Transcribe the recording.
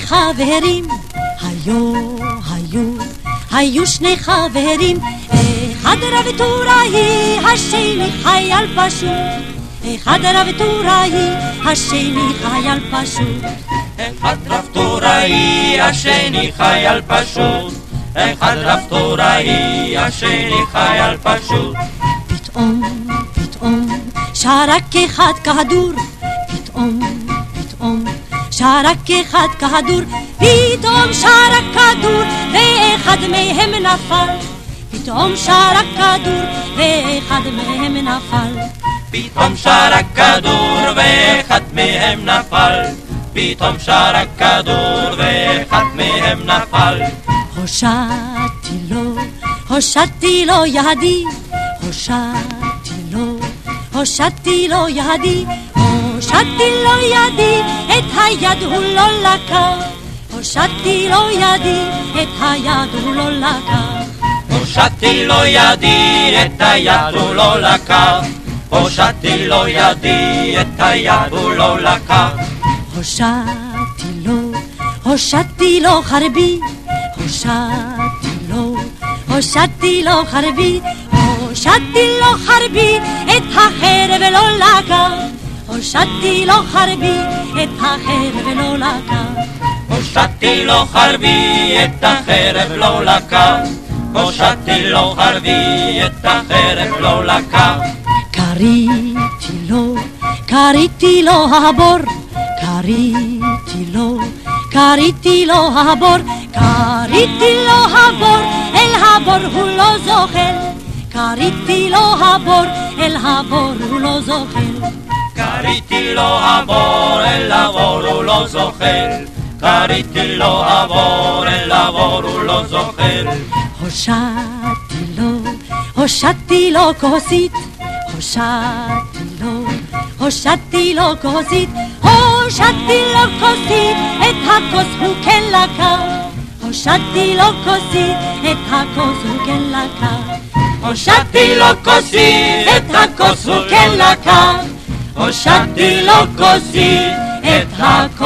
חברים, היו, היו, היו שני חברים, אחד רב טוראי, השני חייל פשוט. אחד רב טוראי, השני חייל פשוט. אחד רב טוראי, השני חייל פשוט. אחד רב טוראי, השני חייל פשוט. פתאום, פתאום, שרק אחד כדור, פתאום, שרק אחד כדור, פתאום שרק כדור, ואחד מהם נפל. פתאום שרק כדור, ואחד מהם נפל. פתאום שרק כדור, ואחד מהם נפל. פתאום שרק כדור, ואחד מהם נפל. הושעתי לו, הושעתי לו ידי, הושעתי לו, הושעתי לו ידי, הושעתי לו ידי, את היד הוא לא לקח. הושעתי לו ידי, את היד הוא לא לקח. הושעתי לו ידי, את היד הוא לא לקח. הושעתי לו ידי, את היד הוא לא לקח. הושעתי לו, הושעתי לו חרבי, הושעתי לו, הושעתי לו חרבי, הושעתי לו חרבי, את החרב לא לקח. הושעתי לו חרבי, את החרב לא לקח. הושעתי לו חרבי, את החרב לא לקח. הושעתי לו חרבי, את החרב לא לקח. קריתי לו, קריתי לו הבור, קריתי לו, קריתי לו הבור, קריתי לו הבור, אל הבור הוא לא זוכר. קריתי לו הבור, אל הבור הוא לא זוכר. קריתי לו הבור, אל הבור הוא לא זוכר. קריתי לו הבור, אל הבור הוא לא זוכר. הושעתי לו, הושעתי לו כוסית, הושעתי לו, הושעתי לו כוסית, הושעתי לו כוסית, את הכוס הוא כן לקח. הושעתי לו כוסית, את הכוס הוא כן לקח. הושעתי לו כוסית, את הכוס הוא כן לקח. הושעתי לו כוסית, את לקח.